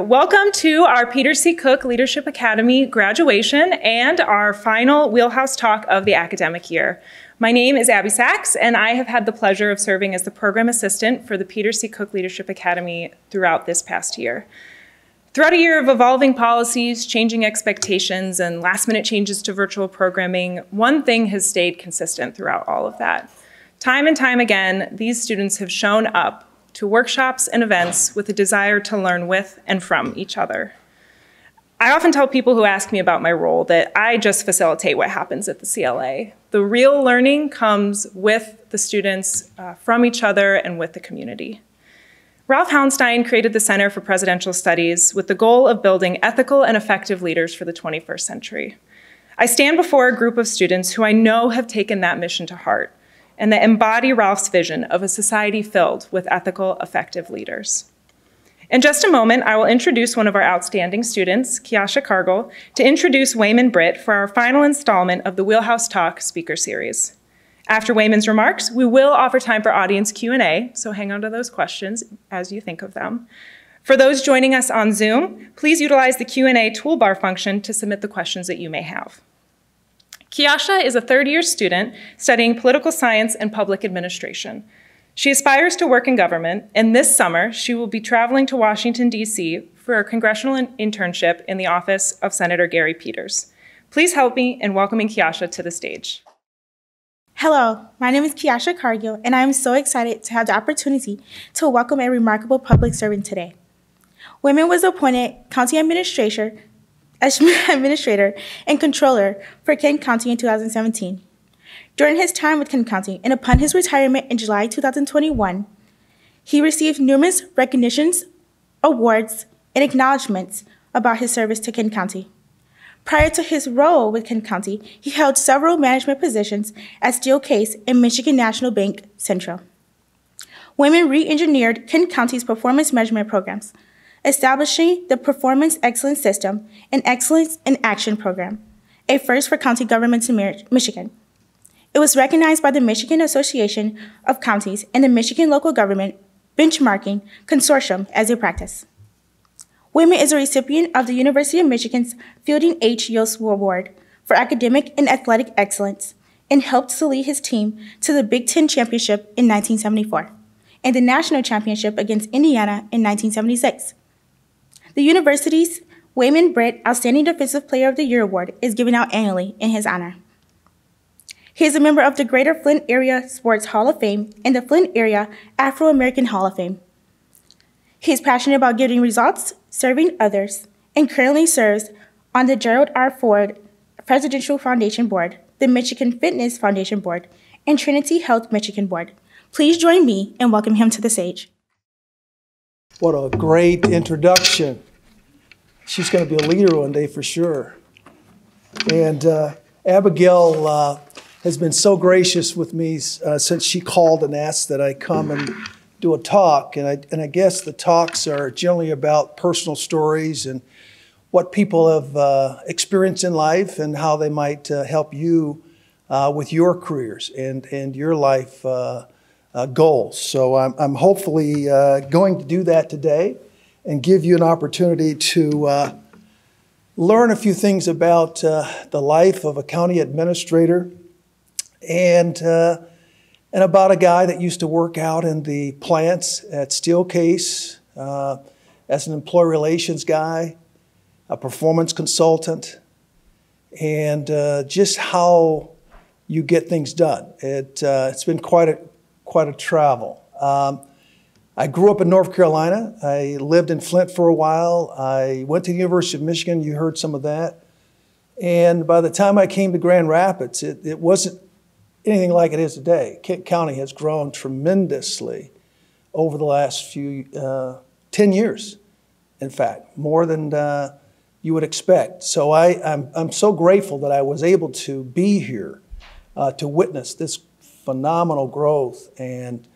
Welcome to our Peter C. Cook Leadership Academy graduation and our final wheelhouse talk of the academic year. My name is Abby Sachs, and I have had the pleasure of serving as the program assistant for the Peter C. Cook Leadership Academy throughout this past year. Throughout a year of evolving policies, changing expectations, and last minute changes to virtual programming, one thing has stayed consistent throughout all of that. Time and time again, these students have shown up to workshops and events with a desire to learn with and from each other. I often tell people who ask me about my role that I just facilitate what happens at the CLA. The real learning comes with the students, uh, from each other, and with the community. Ralph Hauenstein created the Center for Presidential Studies with the goal of building ethical and effective leaders for the 21st century. I stand before a group of students who I know have taken that mission to heart and that embody Ralph's vision of a society filled with ethical, effective leaders. In just a moment, I will introduce one of our outstanding students, Kiasha Cargill, to introduce Wayman Britt for our final installment of the Wheelhouse Talk speaker series. After Wayman's remarks, we will offer time for audience Q&A, so hang on to those questions as you think of them. For those joining us on Zoom, please utilize the Q&A toolbar function to submit the questions that you may have. Kiasha is a third year student studying political science and public administration. She aspires to work in government, and this summer she will be traveling to Washington, D.C. for a congressional internship in the office of Senator Gary Peters. Please help me in welcoming Kiasha to the stage. Hello, my name is Kiasha Cargill, and I am so excited to have the opportunity to welcome a remarkable public servant today. Wayman was appointed county administrator administrator and controller for Kent County in 2017. During his time with Kent County and upon his retirement in July 2021, he received numerous recognitions, awards, and acknowledgments about his service to Kent County. Prior to his role with Kent County, he held several management positions at Steelcase and Michigan National Bank Central. Wayman re engineered Kent County's performance measurement programs, establishing the Performance Excellence System and Excellence in Action Program, a first for county governments in Michigan. It was recognized by the Michigan Association of Counties and the Michigan Local Government Benchmarking Consortium as a practice. Wayman is a recipient of the University of Michigan's Fielding H. Yost Award for Academic and Athletic Excellence and helped to lead his team to the Big Ten Championship in 1974 and the National Championship against Indiana in 1976. The university's Wayman Britt Outstanding Defensive Player of the Year Award is given out annually in his honor. He is a member of the Greater Flint Area Sports Hall of Fame and the Flint Area Afro American Hall of Fame. He is passionate about getting results, serving others, and currently serves on the Gerald R. Ford Presidential Foundation Board, the Michigan Fitness Foundation Board, and Trinity Health Michigan Board. Please join me and welcome him to the stage. What a great introduction. She's going to be a leader one day for sure. And uh, Abigail uh, has been so gracious with me uh, since she called and asked that I come and do a talk. And I, and I guess the talks are generally about personal stories and what people have uh, experienced in life and how they might uh, help you uh, with your careers and, and your life uh, goals. So I'm, I'm hopefully uh, going to do that today and give you an opportunity to uh, learn a few things about uh, the life of a county administrator and, uh, and about a guy that used to work out in the plants at Steelcase uh, as an employee relations guy, a performance consultant, and just how you get things done. It, it's been quite a, quite a travel. Um, I grew up in North Carolina. I lived in Flint for a while. I went to the University of Michigan. You heard some of that. And by the time I came to Grand Rapids, it, it wasn't anything like it is today. Kent County has grown tremendously over the last few, uh, 10 years, in fact, more than uh, you would expect. So I, I'm, I'm so grateful that I was able to be here uh, to witness this phenomenal growth and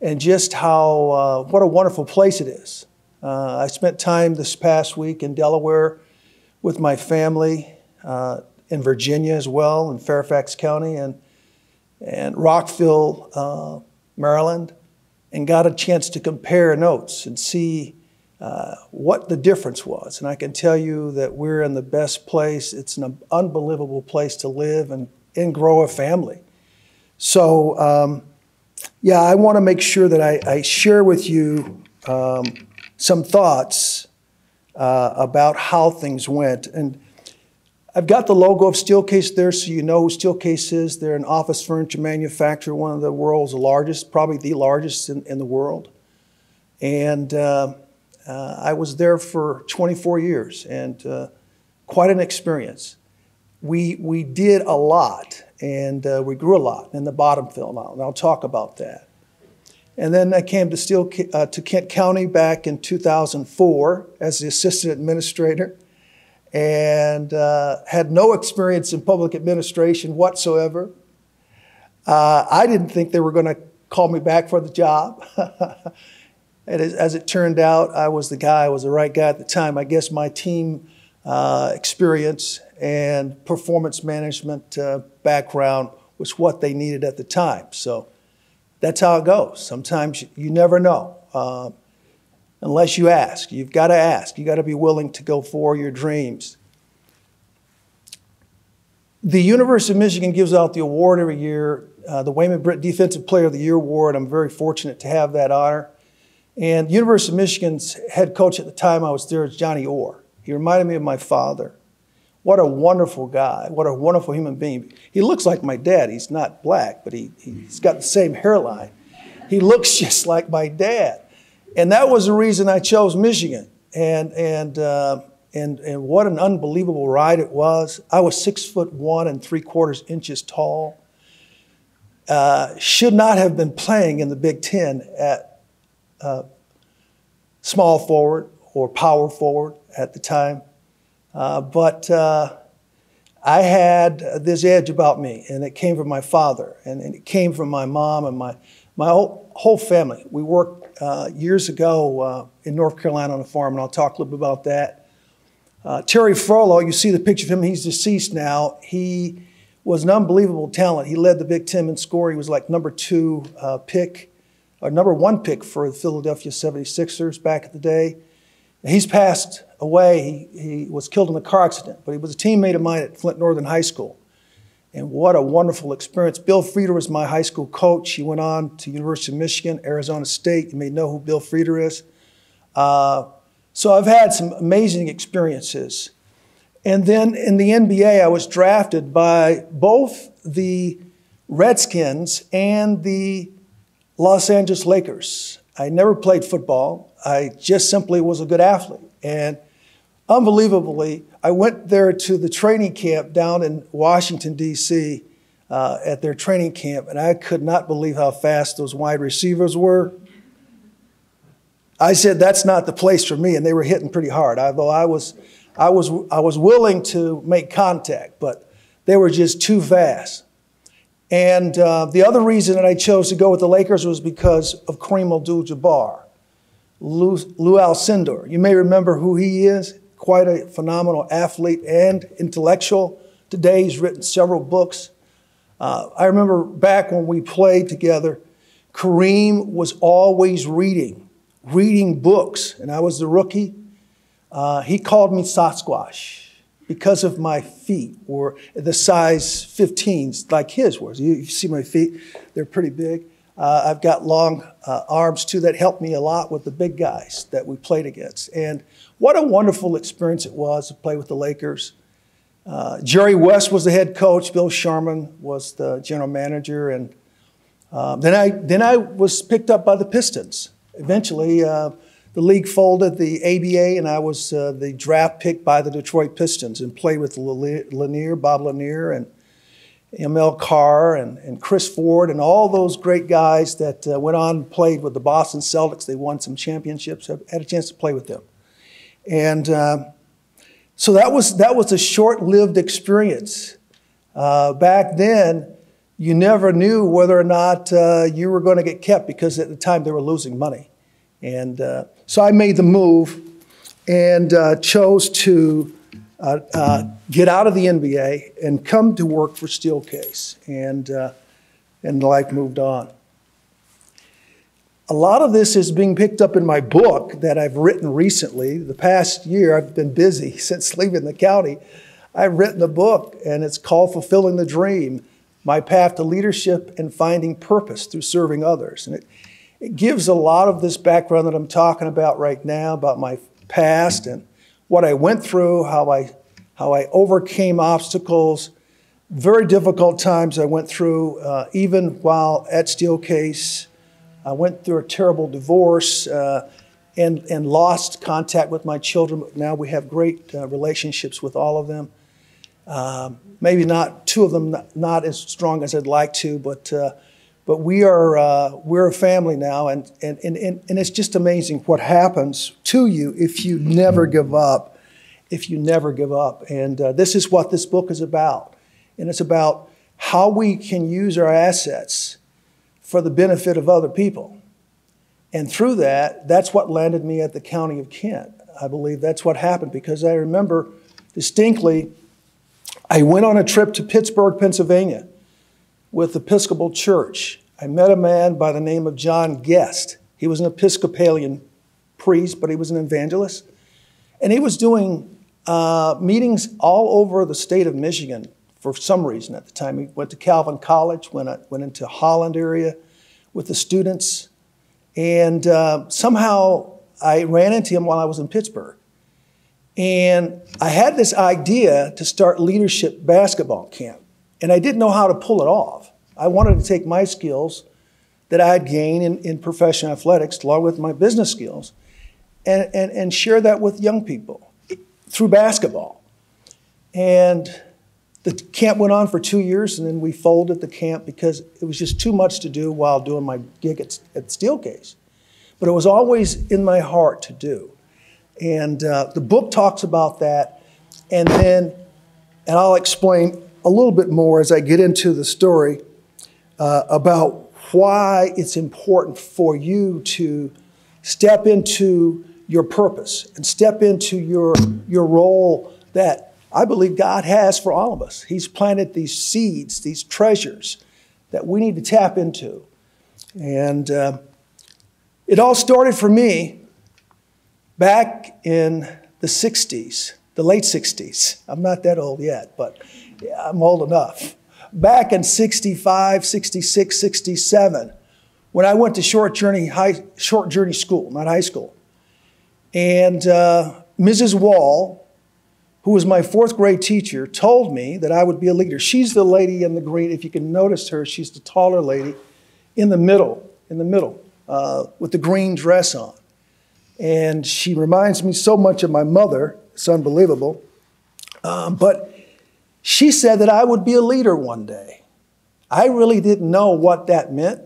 and just how uh, what a wonderful place it is. Uh, I spent time this past week in Delaware with my family, uh, in Virginia as well, in Fairfax County, and and Rockville, uh, Maryland, and got a chance to compare notes and see uh, what the difference was. And I can tell you that we're in the best place. It's an unbelievable place to live and, and grow a family. So, um, yeah, I want to make sure that I, I share with you um, some thoughts uh, about how things went. And I've got the logo of Steelcase there so you know who Steelcase is. They're an office furniture manufacturer, one of the world's largest, probably the largest in, in the world. And uh, uh, I was there for 24 years and uh, quite an experience. We, we did a lot and uh, we grew a lot and the bottom fell out, and I'll talk about that. And then I came to, uh, to Kent County back in 2004 as the assistant administrator and uh, had no experience in public administration whatsoever. Uh, I didn't think they were going to call me back for the job. and as, as, it turned out, I was the guy, I was the right guy at the time. I guess my team uh, experience and performance management uh, background was what they needed at the time. So that's how it goes. Sometimes you never know uh, unless you ask. You've got to ask. You've got to be willing to go for your dreams. The University of Michigan gives out the award every year, uh, the Wayman Britt Defensive Player of the Year award. I'm very fortunate to have that honor. And University of Michigan's head coach at the time I was there is Johnny Orr. He reminded me of my father. What a wonderful guy. What a wonderful human being. He looks like my dad. He's not black, but he, he's got the same hairline. He looks just like my dad. And that was the reason I chose Michigan. And, and, uh, and, and what an unbelievable ride it was. I was six foot one and three quarters inches tall. Uh, should not have been playing in the Big Ten at uh, small forward or power forward at the time. Uh, but uh, I had this edge about me, and it came from my father, and, and it came from my mom and my, my whole, whole family. We worked uh, years ago uh, in North Carolina on a farm, and I'll talk a little bit about that. Uh, Terry Furlow, you see the picture of him, he's deceased now. He was an unbelievable talent. He led the Big Ten in score. He was like number two uh, pick, or number one pick for the Philadelphia 76ers back in the day. He's passed away. He, he was killed in a car accident, but he was a teammate of mine at Flint Northern High School. And what a wonderful experience. Bill Frieder was my high school coach. He went on to University of Michigan, Arizona State. You may know who Bill Frieder is. Uh, so I've had some amazing experiences. And then in the NBA, I was drafted by both the Redskins and the Los Angeles Lakers. I never played football. I just simply was a good athlete. And unbelievably, I went there to the training camp down in Washington, D.C., uh, at their training camp, and I could not believe how fast those wide receivers were. I said, that's not the place for me, and they were hitting pretty hard. Although I was, I was, I was willing to make contact, but they were just too fast. And uh, the other reason that I chose to go with the Lakers was because of Kareem Abdul-Jabbar. Lou, Lou Alcindor. You may remember who he is, quite a phenomenal athlete and intellectual. Today, he's written several books. Uh, I remember back when we played together, Kareem was always reading, reading books, and I was the rookie. Uh, he called me Sasquatch because of my feet or the size 15s like his was. You, you see my feet, they're pretty big. Uh, I've got long uh, arms too that helped me a lot with the big guys that we played against. And what a wonderful experience it was to play with the Lakers. Uh, Jerry West was the head coach. Bill Sharman was the general manager. And uh, then, I, then I was picked up by the Pistons. Eventually, uh, the league folded the ABA, and I was uh, the draft pick by the Detroit Pistons and played with Lanier, Bob Lanier, and ML Carr and, and Chris Ford and all those great guys that uh, went on and played with the Boston Celtics. They won some championships. I had a chance to play with them. And uh, so that was, that was a short lived experience. Uh, back then, you never knew whether or not uh, you were going to get kept because at the time they were losing money. And uh, so I made the move and uh, chose to uh, get out of the NBA and come to work for Steelcase. And, and life moved on. A lot of this is being picked up in my book that I've written recently. The past year, I've been busy since leaving the county. I've written a book, and it's called Fulfilling the Dream My Path to Leadership and Finding Purpose Through Serving Others. And it, it gives a lot of this background that I'm talking about right now about my past and what I went through, how I, how I overcame obstacles, very difficult times I went through, uh, even while at Steelcase I went through a terrible divorce uh, and, and lost contact with my children, but now we have great uh, relationships with all of them. Um, maybe not two of them, not, not, as strong as I'd like to, but, uh, but we are, uh, we're a family now, and, and, and, and it's just amazing what happens to you if you never give up, if you never give up. And uh, this is what this book is about. And it's about how we can use our assets for the benefit of other people. And through that, that's what landed me at the county of Kent. I believe that's what happened because I remember distinctly I went on a trip to Pittsburgh, Pennsylvania with Episcopal Church. I met a man by the name of John Guest. He was an Episcopalian priest, but he was an evangelist. And he was doing uh, meetings all over the state of Michigan for some reason at the time. He went to Calvin College, went, went into Holland area, with the students. And uh, somehow I ran into him while I was in Pittsburgh. And I had this idea to start leadership basketball camp. And I didn't know how to pull it off. I wanted to take my skills that I had gained in, in professional athletics, along with my business skills, and, and, and share that with young people through basketball. And the camp went on for two years, and then we folded the camp because it was just too much to do while doing my gig at, at Steelcase. But it was always in my heart to do. And uh, the book talks about that, and then, and I'll explain a little bit more as I get into the story uh, about why it's important for you to step into your purpose and step into your, your role that I believe God has for all of us. He's planted these seeds, these treasures that we need to tap into. And uh, it all started for me back in the 60s, the late 60s. I'm not that old yet, but yeah, I'm old enough. Back in 65, 66, 67, when I went to short journey, high, short journey school, not high school. And uh, Mrs. Wall, who was my fourth grade teacher, told me that I would be a leader. She's the lady in the green. If you can notice her, she's the taller lady in the middle, in the middle, uh, with the green dress on. And she reminds me so much of my mother. It's unbelievable. Um, but she said that I would be a leader one day. I really didn't know what that meant.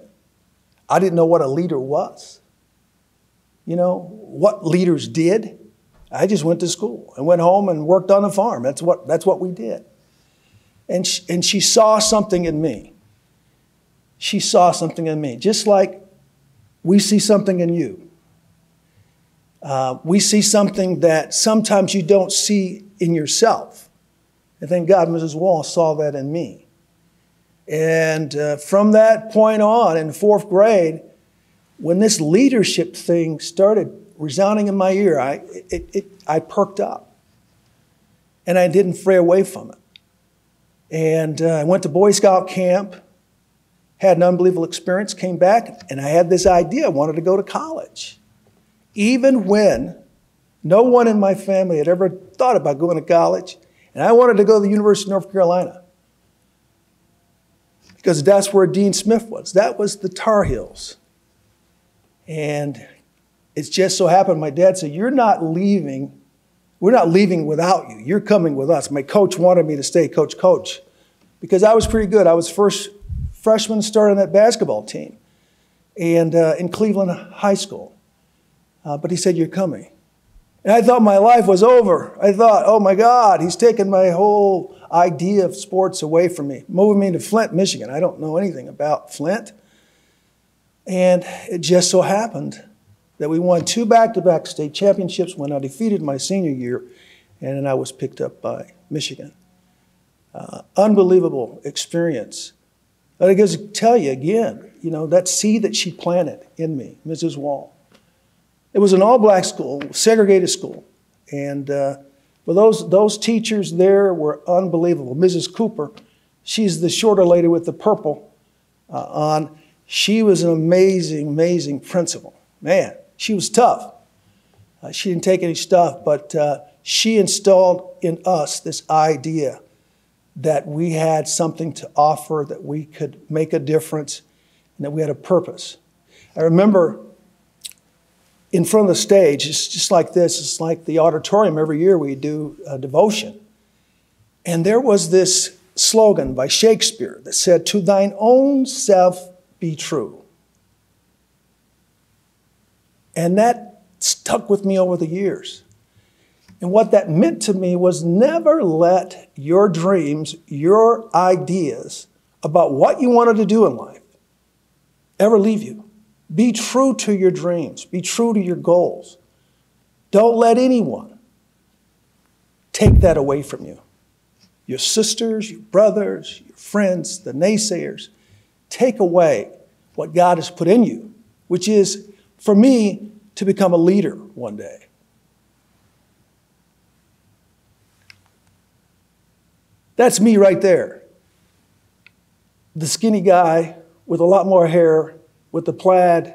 I didn't know what a leader was. You know, what leaders did. I just went to school and went home and worked on the farm. That's what, that's what we did. And she, and she saw something in me. She saw something in me, just like we see something in you. Uh, we see something that sometimes you don't see in yourself. And thank God Mrs. Wall saw that in me. And uh, from that point on, in fourth grade, when this leadership thing started resounding in my ear, I, it, it, I perked up. And I didn't fray away from it. And uh, I went to Boy Scout camp, had an unbelievable experience, came back, and I had this idea. I wanted to go to college. Even when no one in my family had ever thought about going to college, and I wanted to go to the University of North Carolina because that's where Dean Smith was. That was the Tar Heels. And it's just so happened my dad said, You're not leaving. We're not leaving without you. You're coming with us. My coach wanted me to stay coach, coach, because I was pretty good. I was first freshman starting that basketball team and uh, in Cleveland High School. Uh, but he said, You're coming. And I thought my life was over. I thought, oh my God, he's taken my whole idea of sports away from me, moving me to Flint, Michigan. I don't know anything about Flint. And it just so happened that we won two back-to-back state championships when I defeated my senior year, and then I was picked up by Michigan. Uh, unbelievable experience. But I goes to tell you again, you know, that seed that she planted in me, Mrs. Wall. It was an all black school, segregated school. And uh, those, those teachers there were unbelievable. Mrs. Cooper, she's the shorter lady with the purple uh, on. She was an amazing, amazing principal. Man, she was tough. Uh, she didn't take any stuff, but uh, she installed in us this idea that we had something to offer, that we could make a difference, and that we had a purpose. I remember in front of the stage, it's just like this, it's like the auditorium every year we do a devotion. And there was this slogan by Shakespeare that said, To thine own self be true. And that stuck with me over the years. And what that meant to me was never let your dreams, your ideas about what you wanted to do in life ever leave you. Be true to your dreams, be true to your goals. Don't let anyone take that away from you. Your sisters, your brothers, your friends, the naysayers, take away what God has put in you, which is, for me, to become a leader one day. That's me right there. The skinny guy with a lot more hair, with the plaid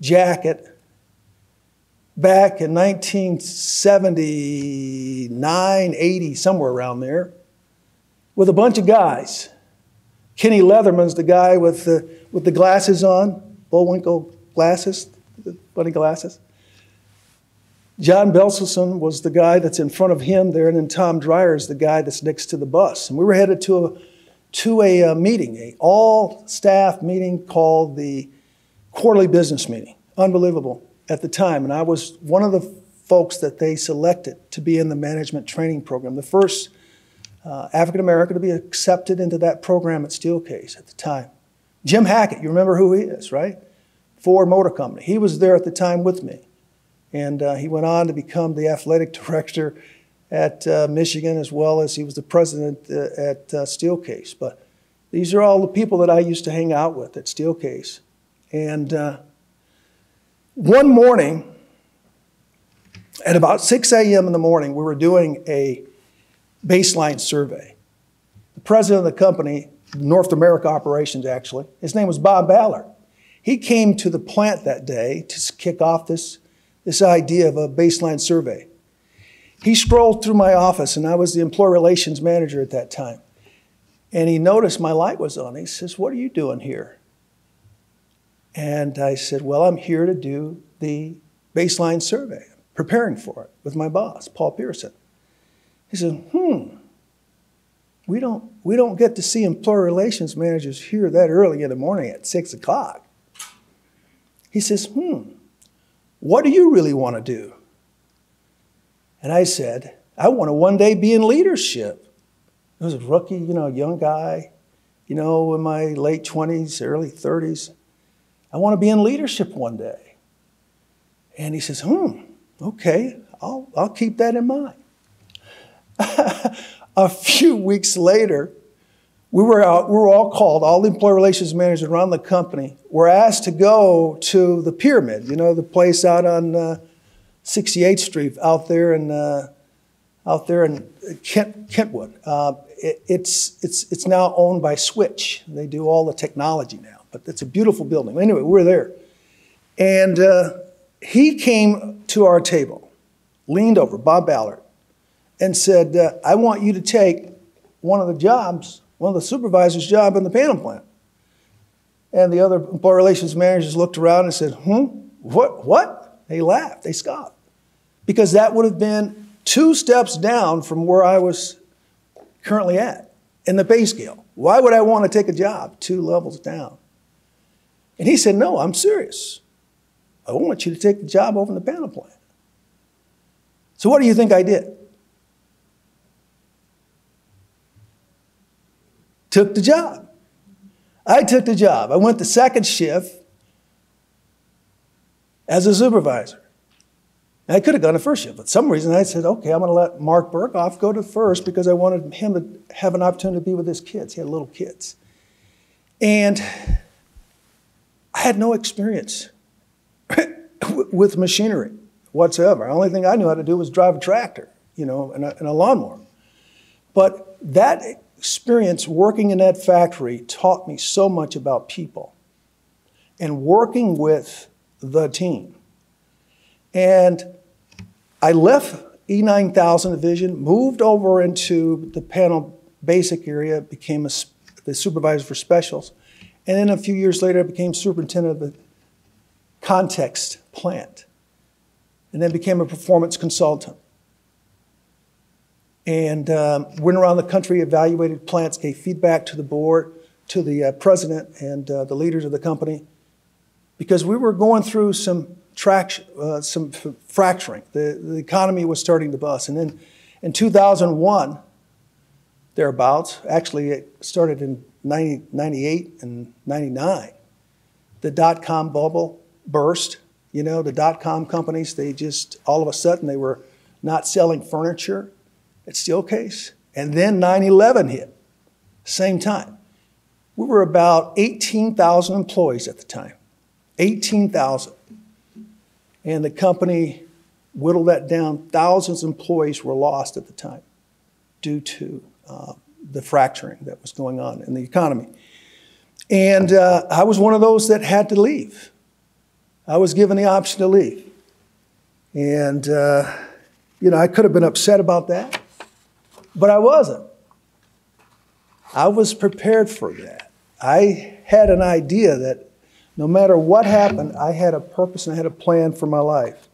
jacket, back in 1979, 80, somewhere around there, with a bunch of guys. Kenny Leatherman's the guy with the, with the glasses on, Bullwinkle glasses, the funny glasses. John Belselson was the guy that's in front of him there, and then Tom Dreyer is the guy that's next to the bus. And we were headed to a, to a, uh, meeting, a all staff meeting called the quarterly business meeting. Unbelievable at the time. And I was one of the folks that they selected to be in the management training program, the first uh, African American to be accepted into that program at Steelcase at the time. Jim Hackett, you remember who he is, right? Ford Motor Company. He was there at the time with me. And uh, he went on to become the athletic director at uh, Michigan as well as he was the president uh, at uh, Steelcase. But these are all the people that I used to hang out with at Steelcase. And uh, one morning, at about 6 a.m. in the morning, we were doing a baseline survey. The president of the company, North America operations actually, his name was Bob Ballard. He came to the plant that day to kick off this this idea of a baseline survey. He scrolled through my office, and I was the employee relations manager at that time. And he noticed my light was on. He says, What are you doing here? And I said, Well, I'm here to do the baseline survey, preparing for it with my boss, Paul Pearson. He said, Hmm, we don't, we don't get to see employee relations managers here that early in the morning at six o'clock. He says, Hmm, what do you really want to do? And I said, I want to one day be in leadership. I was a rookie, you know, young guy, you know, in my late 20s, early 30s. I want to be in leadership one day. And he says, hmm, okay, I'll, I'll keep that in mind. a few weeks later, we were, we were all called, all the employee relations managers around the company were asked to go to the pyramid, you know, the place out on uh, 68th Street out there in, uh, out there in Kent, Kentwood. Uh, it, it's, it's, it's now owned by Switch. They do all the technology now, but it's a beautiful building. Anyway, we're there. And uh, he came to our table, leaned over, Bob Ballard, and said, uh, I want you to take one of the jobs one of the supervisor's job in the panel plant. And the other employee relations managers looked around and said, hmm, what, what? They laughed, they scoffed. Because that would have been two steps down from where I was currently at in the pay scale. Why would I want to take a job two levels down? And he said, no, I'm serious. I want you to take the job over in the panel plant. So what do you think I did? Took the job. I took the job. I went the second shift as a supervisor. And I could have gone to first shift, but some reason I said, okay, I'm going to let Mark Burkhoff go to first because I wanted him to have an opportunity to be with his kids. He had little kids. And I had no experience with machinery whatsoever. The only thing I knew how to do was drive a tractor, you know, and a, and a lawnmower. But that experience working in that factory taught me so much about people and working with the team. And I left E9000 division, moved over into the panel basic area, became a, the supervisor for specials, and then a few years later, I became superintendent of the context plant, and then became a performance consultant. And um, went around the country, evaluated plants, gave feedback to the board, to the uh, president, and uh, the leaders of the company, because we were going through some traction, uh, some fracturing. The, the economy was starting to bust. And then in 2001, thereabouts, actually it started in 90, 98 and 99, the dot com bubble burst. You know, the dot com companies, they just, all of a sudden, they were not selling furniture at Steelcase. And then 9 11 hit, same time. We were about 18,000 employees at the time. 18,000. And the company whittled that down. Thousands of employees were lost at the time due to uh, the fracturing that was going on in the economy. And uh, I was one of those that had to leave. I was given the option to leave. And, uh, you know, I could have been upset about that, but I wasn't. I was prepared for that. I had an idea that no matter what happened, I had a purpose and I had a plan for my life.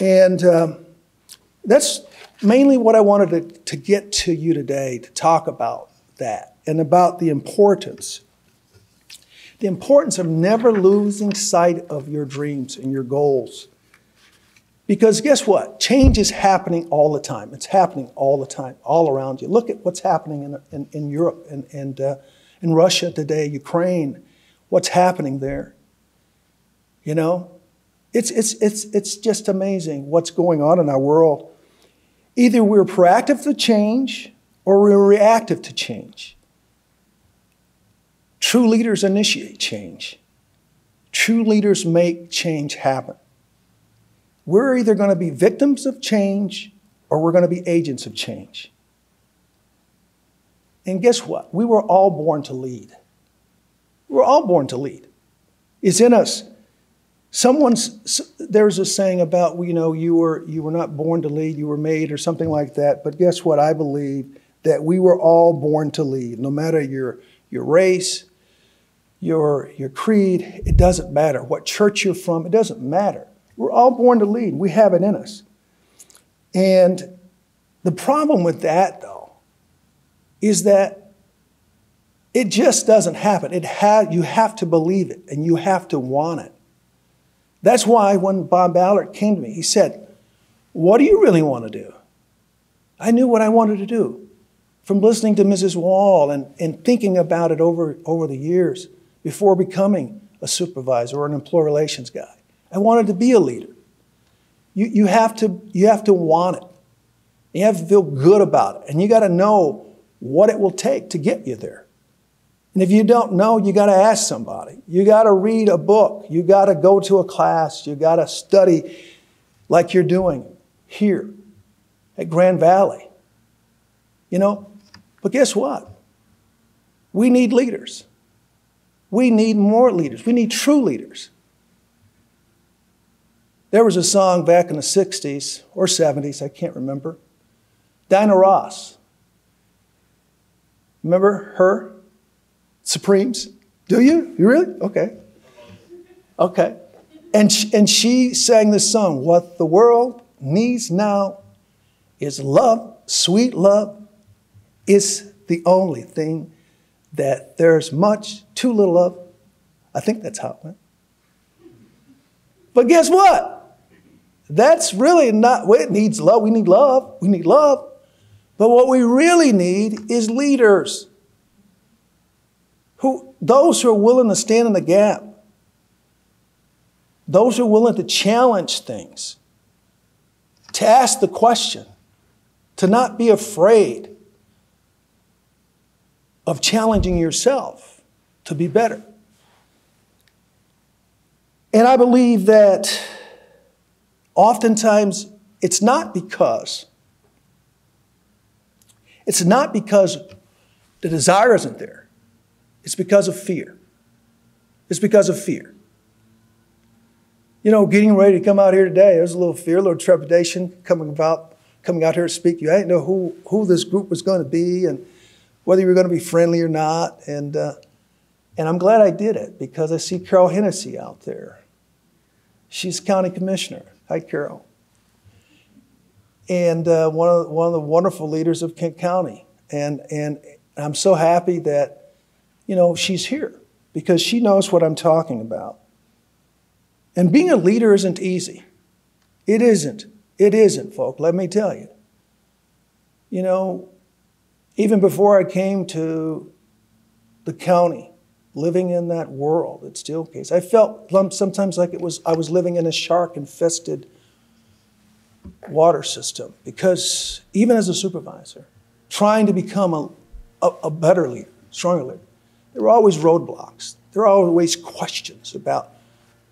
And um, that's mainly what I wanted to, to get to you today to talk about that and about the importance. The importance of never losing sight of your dreams and your goals. Because guess what? Change is happening all the time. It's happening all the time, all around you. Look at what's happening in, in, in Europe and, and uh, in Russia today, Ukraine what's happening there. You know, it's, it's, it's, it's just amazing what's going on in our world. Either we're proactive to change or we're reactive to change. True leaders initiate change. True leaders make change happen. We're either going to be victims of change or we're going to be agents of change. And guess what? We were all born to lead. We're all born to lead. It's in us. Someone's there's a saying about you know you were you were not born to lead, you were made or something like that. But guess what? I believe that we were all born to lead, no matter your your race, your your creed. It doesn't matter what church you're from. It doesn't matter. We're all born to lead. We have it in us. And the problem with that, though, is that it just doesn't happen. It ha- you have to believe it and you have to want it. That's why when Bob Ballard came to me, he said, What do you really want to do? I knew what I wanted to do from listening to Mrs. Wall and, and thinking about it over, over the years before becoming a supervisor or an employee relations guy. I wanted to be a leader. You, you, have, to, you have to want it. You have to feel good about it. And you got to know what it will take to get you there. And if you don't know, you got to ask somebody. You got to read a book. You got to go to a class. You got to study like you're doing here at Grand Valley. You know, but guess what? We need leaders. We need more leaders. We need true leaders. There was a song back in the 60s or 70s, I can't remember. Diana Ross. Remember her? Supremes? Do you? You really? Okay. Okay. And she, and she sang this song What the world needs now is love, sweet love, is the only thing that there's much too little of. I think that's how it went. But guess what? That's really not what it needs love. We need love. We need love. But what we really need is leaders who, those who are willing to stand in the gap, those who are willing to challenge things, to ask the question, to not be afraid of challenging yourself. to be better. And I believe that oftentimes it's not because it's not because the desire isn't there. It's because of fear. It's because of fear. You know, getting ready to come out here today, there's a little fear, a little trepidation coming about coming out here to speak to you. I didn't know who, who this group was going to be and whether you were going to be friendly or not. And, uh, and I'm glad I did it because I see Carol Hennessy out there. She's county commissioner. Hi, Carol. And uh, one, of, one of the wonderful leaders of Kent County. And, and I'm so happy that, you know, she's here because she knows what I'm talking about. And being a leader isn't easy. It isn't. It isn't, folk, let me tell you. You know, even before I came to the county, living in that world at Steelcase, I felt sometimes like it was I was living in a shark-infested water system because even as a supervisor, trying to become a, a, a better leader, stronger leader, there were always roadblocks. There were always questions about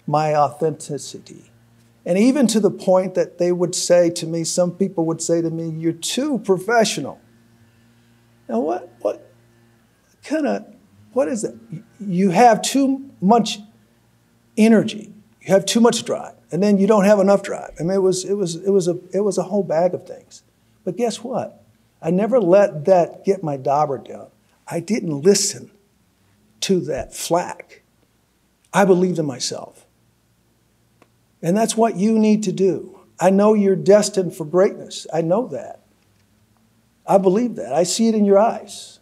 my authenticity and even to the point that they would say to me, some people would say to me, You're too professional. Now, what, what kind of, what is it? You have too much energy, you have too much drive, and then you don't have enough drive. I mean, it was, it was, it was, a, it was a whole bag of things. But guess what? I never let that get my dauber down. I didn't listen to that flack. I believed in myself. And that's what you need to do. I know you're destined for greatness. I know that. I believe that. I see it in your eyes.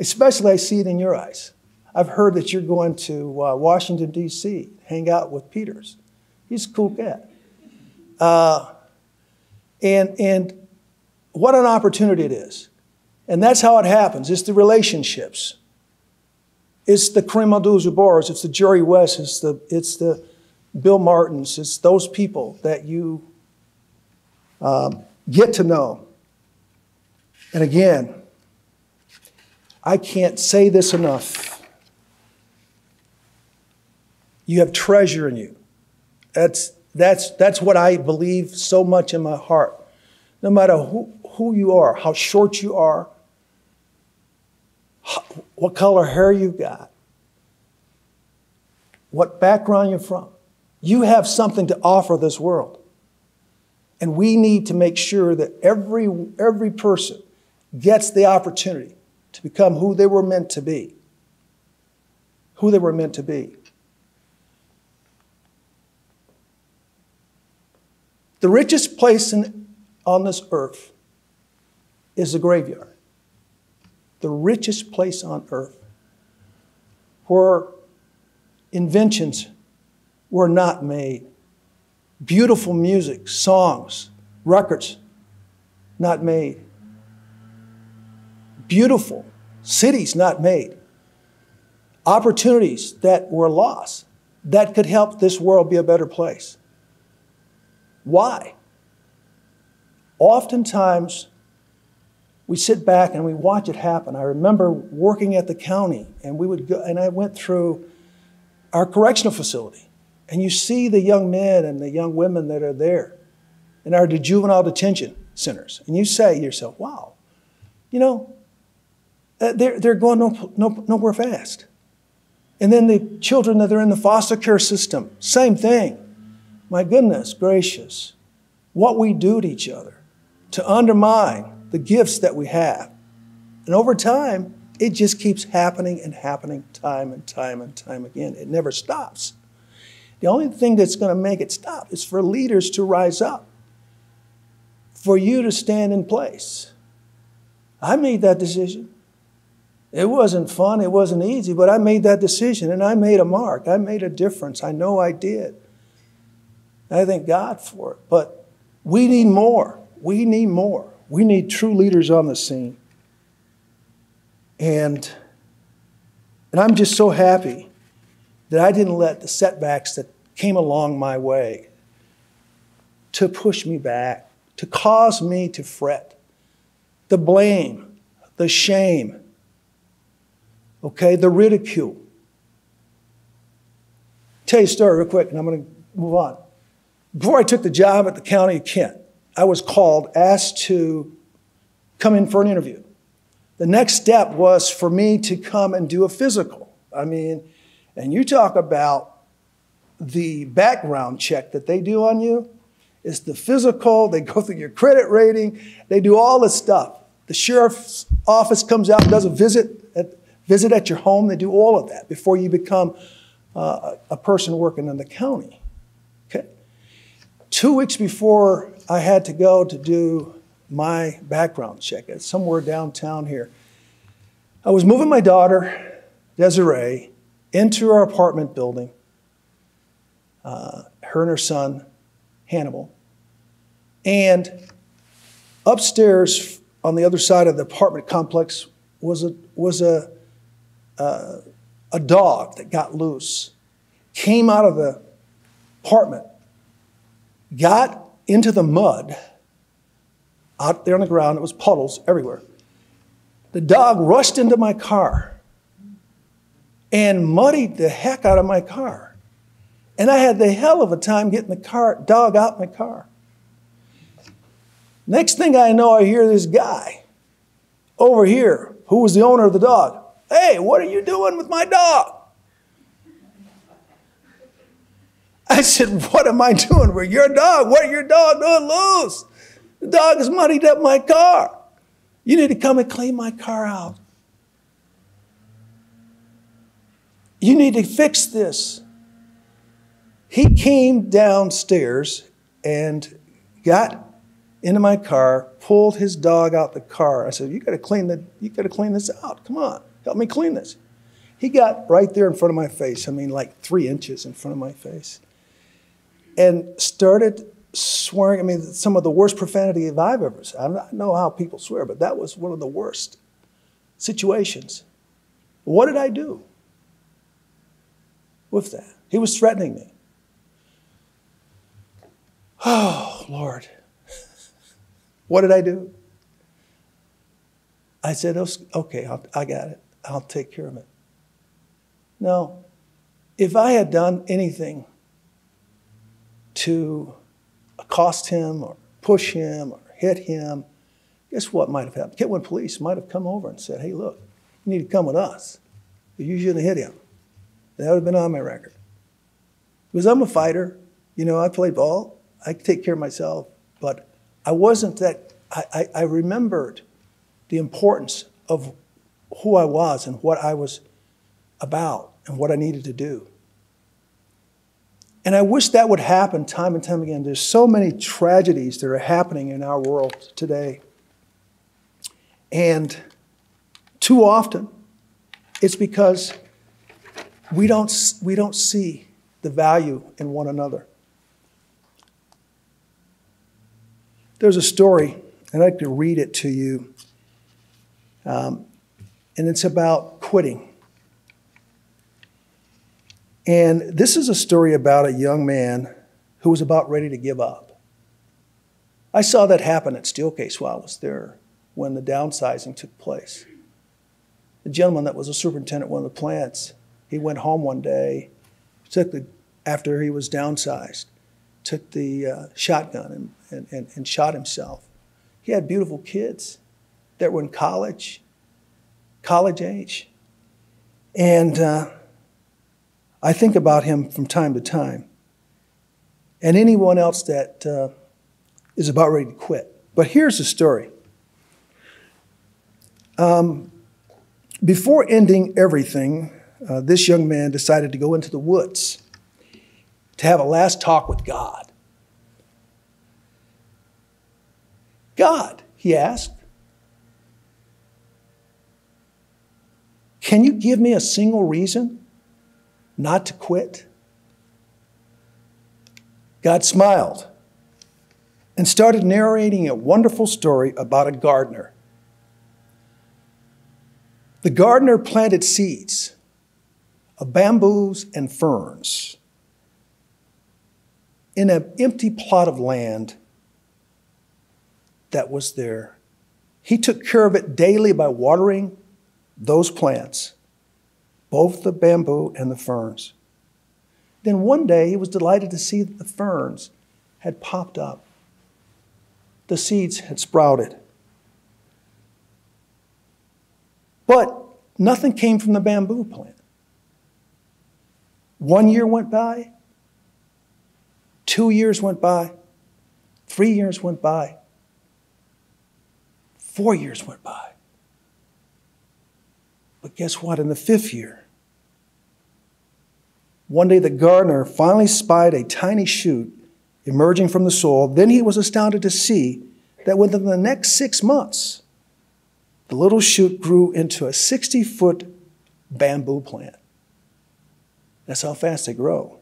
Especially, I see it in your eyes. I've heard that you're going to uh, Washington, D.C., hang out with Peters. He's a cool cat. Uh, and, and what an opportunity it is. And that's how it happens. It's the relationships. It's the Kareem Abdul-Jabbar's. It's the Jerry West. It's the, it's the Bill Martins, it's those people that you um, get to know. And again, I can't say this enough. You have treasure in you. That's, that's, that's what I believe so much in my heart. No matter who, who you are, how short you are, what color hair you've got, what background you're from, you have something to offer this world. And we need to make sure that every, every person gets the opportunity to become who they were meant to be. Who they were meant to be. The richest place in, on this earth is the graveyard. The richest place on earth where inventions were not made. Beautiful music, songs, records, not made. Beautiful cities, not made. Opportunities that were lost that could help this world be a better place. Why? Oftentimes, we sit back and we watch it happen. I remember working at the county, and we would go, and I went through our correctional facility. And you see the young men and the young women that are there in our juvenile detention centers. And you say to yourself, wow, you know, uh, they're, they're going no, no, nowhere fast. And then the children that are in the foster care system, same thing. My goodness gracious, what we do to each other to undermine the gifts that we have. And over time, it just keeps happening and happening time and time and time again. It never stops. The only thing that's going to make it stop is for leaders to rise up, for you to stand in place. I made that decision. It wasn't fun, it wasn't easy, but I made that decision and I made a mark. I made a difference. I know I did. I thank God for it. But we need more. We need more. We need true leaders on the scene. And, and I'm just so happy that I didn't let the setbacks that came along my way to push me back, to cause me to fret. The blame, the shame, okay, the ridicule, tell you a story real quick, and I'm going to move on. Before I took the job at the county of Kent, I was called, asked to come in for an interview. The next step was for me to come and do a physical. I mean, and you talk about the background check that they do on you. It's the physical, they go through your credit rating, they do all this stuff. The sheriff's office comes out and does a visit visit at your home. They do all of that before you become uh, a person working in the county. Okay. Two weeks before I had to go to do my background check, it's somewhere downtown here, I was moving my daughter, Desiree, into our apartment building. Uh, her and her son, Hannibal. And upstairs on the other side of the apartment complex was a, was a, uh, a dog that got loose, came out of the apartment, got into the mud out there on the ground. It was puddles everywhere. The dog rushed into my car and muddied the heck out of my car. And I had the hell of a time getting the car, dog out of my car. Next thing I know, I hear this guy over here, who was the owner of the dog. Hey, what are you doing with my dog? I said, What am I doing with your dog? What your dog doing loose? The dog has muddied up my car. You need to come and clean my car out. You need to fix this. He came downstairs and got into my car, pulled his dog out the car. I said, "You got to clean the, you got to clean this out. Come on, help me clean this." He got right there in front of my face. I mean, like three inches in front of my face, and started swearing. I mean, some of the worst profanity I've ever. Seen. I don't know how people swear, but that was one of the worst situations. What did I do with that? He was threatening me. Oh, Lord. What did I do? I said, oh, okay, I'll, I got it. I'll take care of it. Now, if I had done anything to accost him or push him or hit him, guess what might have happened? Kentwood police might have come over and said, hey, look, you need to come with us. You shouldn't have hit him. That would have been on my record. Because I'm a fighter. You know, I play ball. I take care of myself. But I wasn't that, I, I, I remembered the importance of who I was and what I was about and what I needed to do. And I wish that would happen time and time again. There's so many tragedies that are happening in our world today. And too often, it's because we don't, we don't see the value in one another. There's a story, and I'd like to read it to you. Um, and it's about quitting. And this is a story about a young man who was about ready to give up. I saw that happen at Steelcase while I was there when the downsizing took place. The gentleman that was a superintendent at one of the plants, he went home one day, took the, after he was downsized, took the uh, shotgun and and, and, and shot himself. He had beautiful kids that were in college, college age. And uh, I think about him from time to time. And anyone else that uh, is about ready to quit. But here's the story. Um, before ending everything, uh, this young man decided to go into the woods to have a last talk with God. God, he asked. Can you give me a single reason not to quit? God smiled and started narrating a wonderful story about a gardener. The gardener planted seeds of bamboos and ferns in an empty plot of land that was there. He took care of it daily by watering those plants, both the bamboo and the ferns. Then one day he was delighted to see that the ferns had popped up. The seeds had sprouted. But nothing came from the bamboo plant. One year went by, two years went by, three years went by, four years went by. But guess what? In the fifth year, one day the gardener finally spied a tiny shoot emerging from the soil. Then he was astounded to see that within the next six months, the little shoot grew into a 60 foot bamboo plant. That's how fast they grow.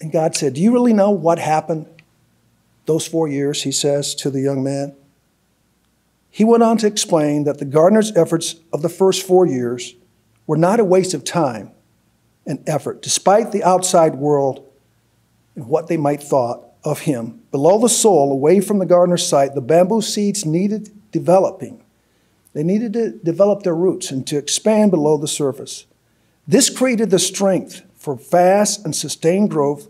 And God said, Do you really know what happened those four years? He says to the young man. He went on to explain that the gardener's efforts of the first four years were not a waste of time and effort, despite the outside world and what they might thought of him. Below the soil, away from the gardener's sight, the bamboo seeds needed developing. They needed to develop their roots and to expand below the surface. This created the strength for fast and sustained growth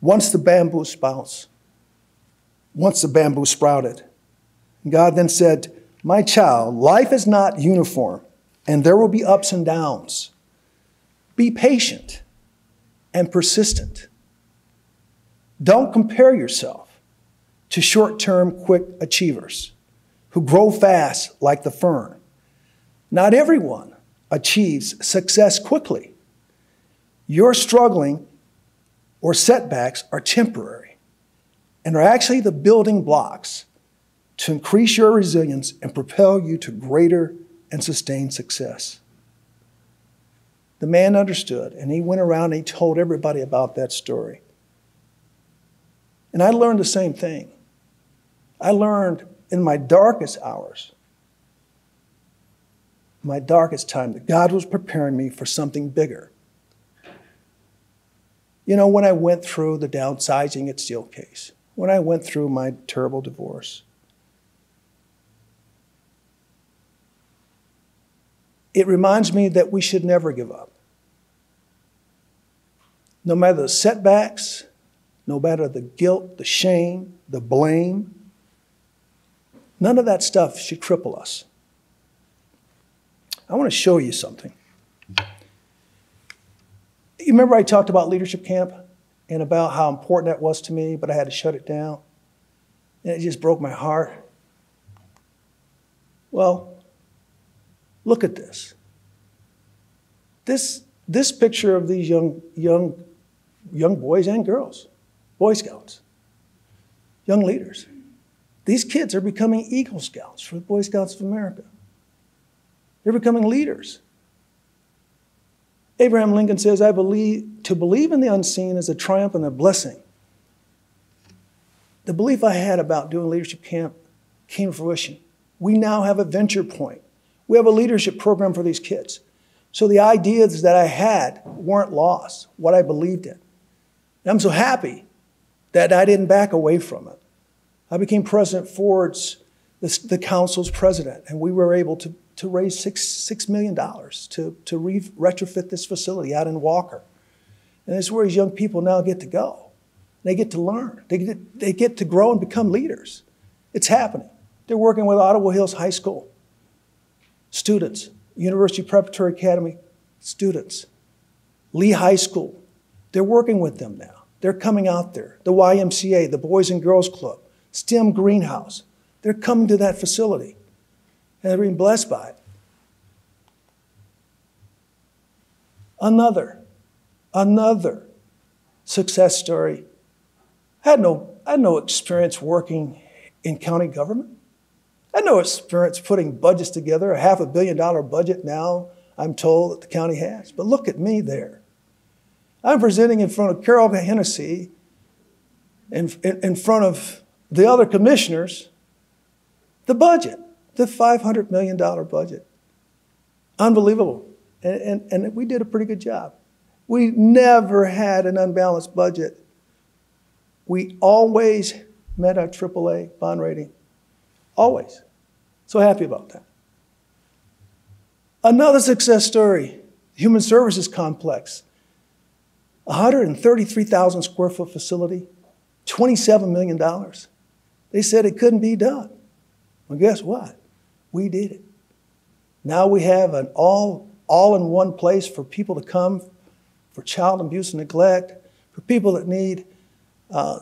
once the bamboo sprouts, once the bamboo sprouted. God then said, My child, life is not uniform, and there will be ups and downs. Be patient and persistent. Don't compare yourself to short term, quick achievers who grow fast like the fern. Not everyone achieves success quickly. Your struggling or setbacks are temporary and are actually the building blocks to increase your resilience and propel you to greater and sustained success. The man understood, and he went around and he told everybody about that story. And I learned the same thing. I learned in my darkest hours, my darkest time, that God was preparing me for something bigger. You know, when I went through the downsizing at Steelcase, when I went through my terrible divorce, it reminds me that we should never give up. No matter the setbacks, no matter the guilt, the shame, the blame, none of that stuff should cripple us. I want to show you something. You remember I talked about leadership camp and about how important that was to me, but I had to shut it down? And it just broke my heart. Well, Look at this. This, this picture of these young, young, young boys and girls, Boy Scouts, young leaders. These kids are becoming Eagle Scouts for the Boy Scouts of America. They're becoming leaders. Abraham Lincoln says, I believe to believe in the unseen is a triumph and a blessing. The belief I had about doing leadership camp came to fruition. We now have a venture point. We have a leadership program for these kids. So the ideas that I had weren't lost, what I believed in. And I'm so happy that I didn't back away from it. I became President Ford's, the, the council's president, and we were able to, to raise six, $6 million to, to re- retrofit this facility out in Walker. And it's where these young people now get to go. They get to learn. They get, they get to grow and become leaders. It's happening. They're working with Ottawa Hills High School students, University Preparatory Academy students, Lee High School. They're working with them now. They're coming out there. The YMCA, the Boys and Girls Club, STEM Greenhouse. They're coming to that facility and they're being blessed by it. Another, another success story. I had no, I had no experience working in county government. I know experience putting budgets together, a half a billion dollar budget now, I'm told that the county has. But look at me there. I'm presenting in front of Carol Hennessy, in, in, in front of the other commissioners, the budget, the $500 million budget. Unbelievable. And, and, and we did a pretty good job. We never had an unbalanced budget. We always met our AAA bond rating. Always. So happy about that. Another success story Human Services Complex. 133,000 square foot facility, $27 million. They said it couldn't be done. Well, guess what? We did it. Now we have an all, all in one place for people to come for child abuse and neglect, for people that need uh,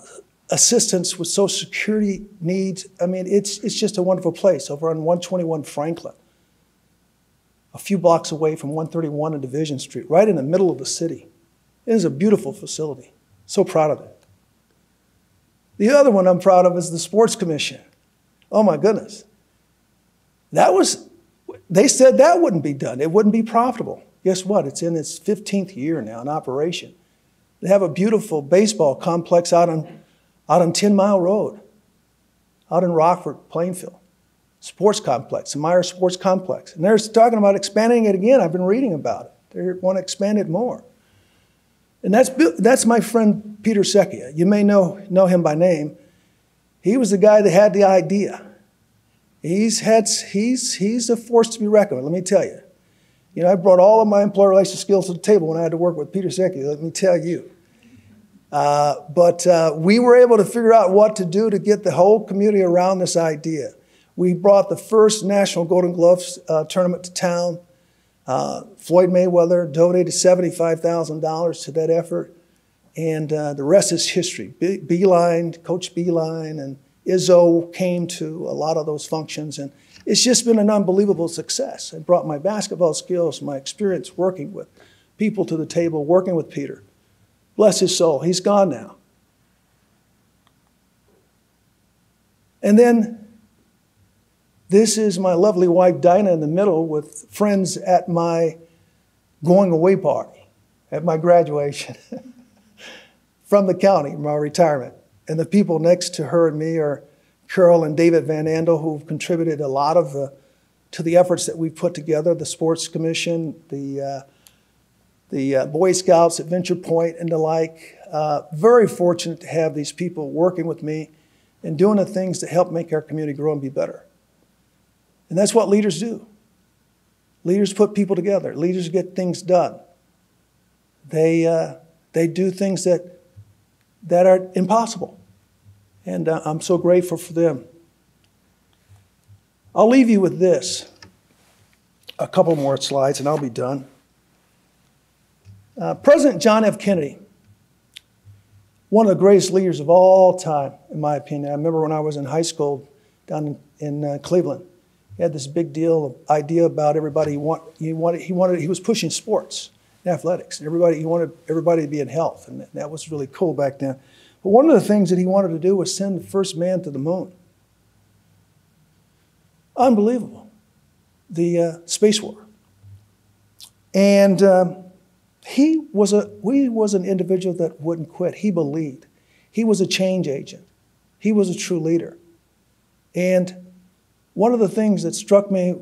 assistance with Social Security needs. I mean, it's, it's just a wonderful place over on 121 Franklin, a few blocks away from 131 and Division Street, right in the middle of the city. It is a beautiful facility. So proud of it. The other one I'm proud of is the Sports Commission. Oh my goodness. That was, they said that wouldn't be done. It wouldn't be profitable. Guess what? It's in its 15th year now in operation. They have a beautiful baseball complex out on, out on 10 Mile Road, out in Rockford, Plainfield. Sports complex, the Meijer Sports Complex. And they're talking about expanding it again. I've been reading about it. They want to expand it more. And that's, that's my friend Peter Secchia. You may know, know him by name. He was the guy that had the idea. He's, had, he's, he's a force to be reckoned with, let me tell you. You know, I brought all of my employer relations skills to the table when I had to work with Peter Secchia, let me tell you. Uh, but uh, we were able to figure out what to do to get the whole community around this idea. We brought the first National Golden Gloves uh, tournament to town. Uh, Floyd Mayweather donated $75,000 to that effort, and uh, the rest is history. Be- Beilein, Coach Beilein, and Izzo came to a lot of those functions, and it's just been an unbelievable success. I brought my basketball skills, my experience working with people to the table, working with Peter. Bless his soul, he's gone now. And then this is my lovely wife, Dinah, in the middle with friends at my going away party, at my graduation from the county, my retirement. And the people next to her and me are Carol and David Van Andel, who've contributed a lot of the, to the efforts that we've put together, the Sports Commission, the, uh, the uh, Boy Scouts at Venture Point, and the like. Uh, very fortunate to have these people working with me and doing the things that help make our community grow and be better. And that's what leaders do. Leaders put people together. Leaders get things done. They, uh, they do things that, that are impossible. And uh, I'm so grateful for them. I'll leave you with this a couple more slides and I'll be done. Uh, President John F. Kennedy, one of the greatest leaders of all time, in my opinion. I remember when I was in high school down in, uh, Cleveland he had this big deal of idea about everybody he, want, he wanted he wanted he was pushing sports and athletics. And everybody he wanted everybody to be in health and that was really cool back then. But one of the things that he wanted to do was send the first man to the moon. Unbelievable. The uh, space war. And um, he was a he was an individual that wouldn't quit he believed he was a change agent he was a true leader and one of the things that struck me,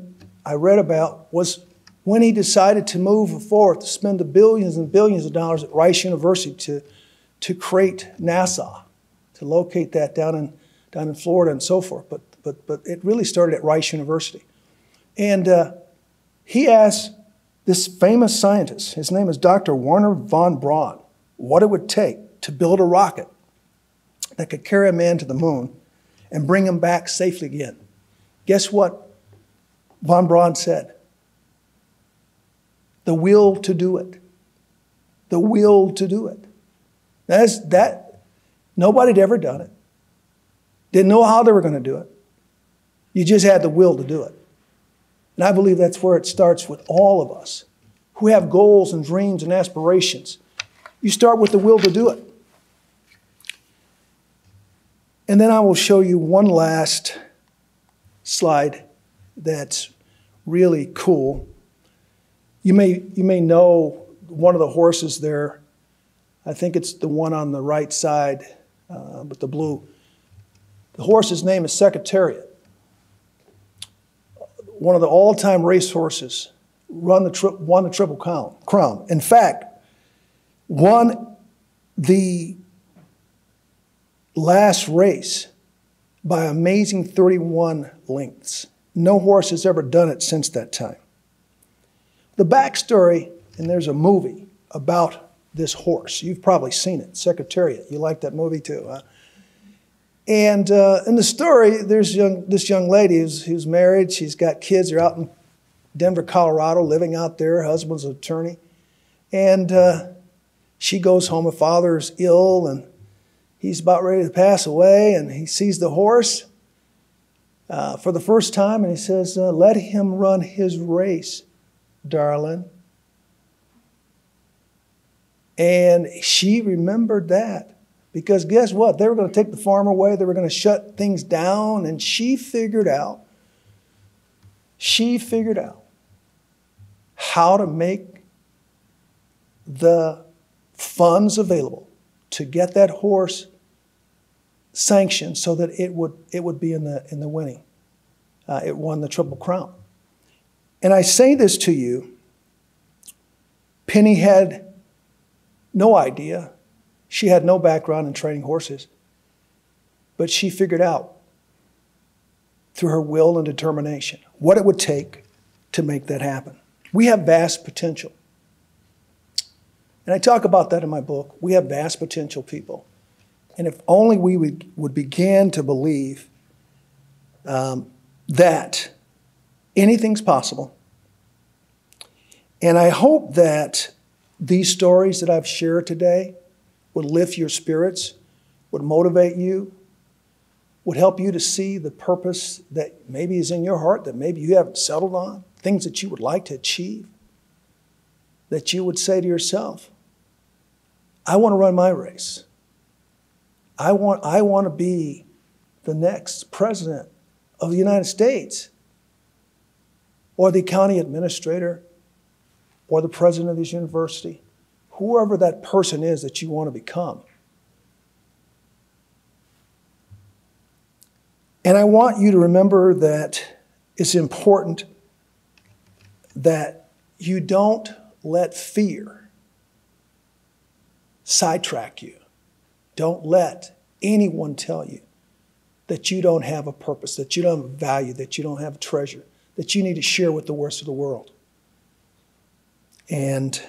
I read about, was when he decided to move forward, to spend the billions and billions of dollars at Rice University to, to create NASA, to locate that down in, down in Florida and so forth. But, but, but it really started at Rice University. And uh, he asked this famous scientist, his name is Dr. Wernher von Braun, what it would take to build a rocket that could carry a man to the moon and bring him back safely again. Guess what von Braun said? The will to do it. The will to do it. That's that. nobody'd ever done it. Didn't know how they were going to do it. You just had the will to do it. And I believe that's where it starts with all of us who have goals and dreams and aspirations. You start with the will to do it. And then I will show you one last slide that's really cool. You may, you may know one of the horses there. I think it's the one on the right side uh, with the blue. The horse's name is Secretariat. One of the all time race horses run the tri- won the Triple Crown. crown. In fact, won the last race by amazing 31 lengths. No horse has ever done it since that time. The backstory, and there's a movie about this horse. You've probably seen it, Secretariat. You like that movie too, huh? And uh, in the story, there's young, this young lady who's, who's married. She's got kids. They're out in Denver, Colorado, living out there. Her husband's an attorney. And uh, she goes home. Her father's ill, and he's about ready to pass away. And he sees the horse uh, for the first time, and he says, uh, Let him run his race, darling. And she remembered that because guess what? They were going to take the farm away, they were going to shut things down, and she figured out, she figured out how to make the funds available to get that horse sanctioned so that it would, it would be in the, in the winning. Uh, it won the Triple Crown. And I say this to you Penny had no idea. She had no background in training horses. But she figured out through her will and determination what it would take to make that happen. We have vast potential. And I talk about that in my book. We have vast potential people. And if only we would, would begin to believe um, that anything's possible. And I hope that these stories that I've shared today would lift your spirits, would motivate you, would help you to see the purpose that maybe is in your heart, that maybe you haven't settled on, things that you would like to achieve. That you would say to yourself, I want to run my race. I want, I want to be the next president of the United States or the county administrator or the president of this university, whoever that person is that you want to become. And I want you to remember that it's important that you don't let fear sidetrack you. Don't let anyone tell you that you don't have a purpose, that you don't have value, that you don't have treasure, that you need to share with the rest of the world. And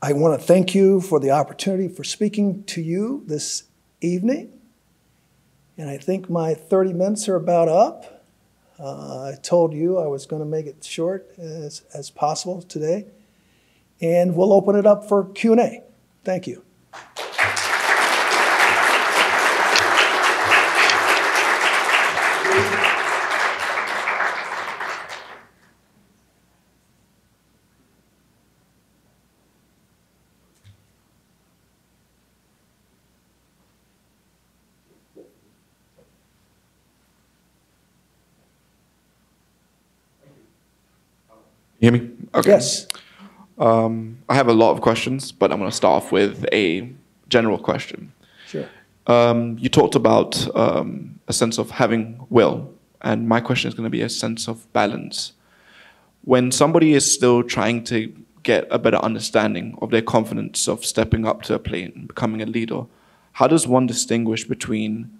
I want to thank you for the opportunity for speaking to you this evening. And I think my 30 minutes are about up. Uh, I told you I was going to make it short as, as possible today. And we'll open it up for Q&A. Thank you. You hear me? Okay. Yes. Um, I have a lot of questions, but I'm going to start off with a general question. Sure. Um, you talked about um, a sense of having will, and my question is going to be a sense of balance. When somebody is still trying to get a better understanding of their confidence of stepping up to a plate and becoming a leader, how does one distinguish between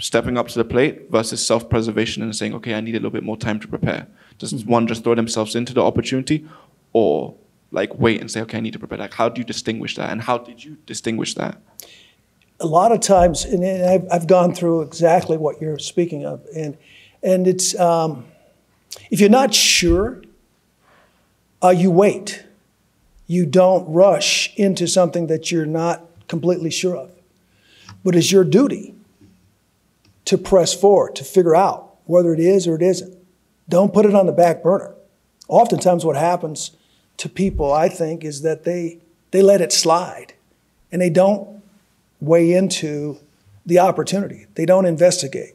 stepping up to the plate versus self-preservation and saying, okay, I need a little bit more time to prepare? Does one just throw themselves into the opportunity, or like wait and say, okay, I need to prepare? Like, how do you distinguish that, and how did you distinguish that? A lot of times, and I've, I've gone through exactly what you're speaking of, and and it's um, if you're not sure, uh, you wait. You don't rush into something that you're not completely sure of. But it's your duty to press forward, to figure out whether it is or it isn't. Don't put it on the back burner. Oftentimes, what happens to people, I think, is that they, they let it slide and they don't weigh into the opportunity. They don't investigate.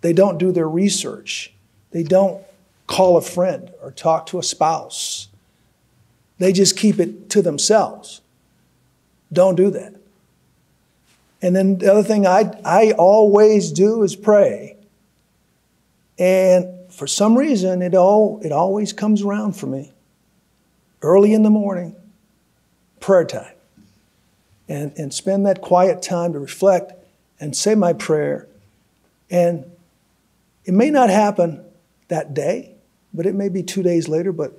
They don't do their research. They don't call a friend or talk to a spouse. They just keep it to themselves. Don't do that. And then the other thing I, I always do is pray. And for some reason, it, all, it always comes around for me. Early in the morning, prayer time. And, and spend that quiet time to reflect and say my prayer. And it may not happen that day, but it may be two days later. But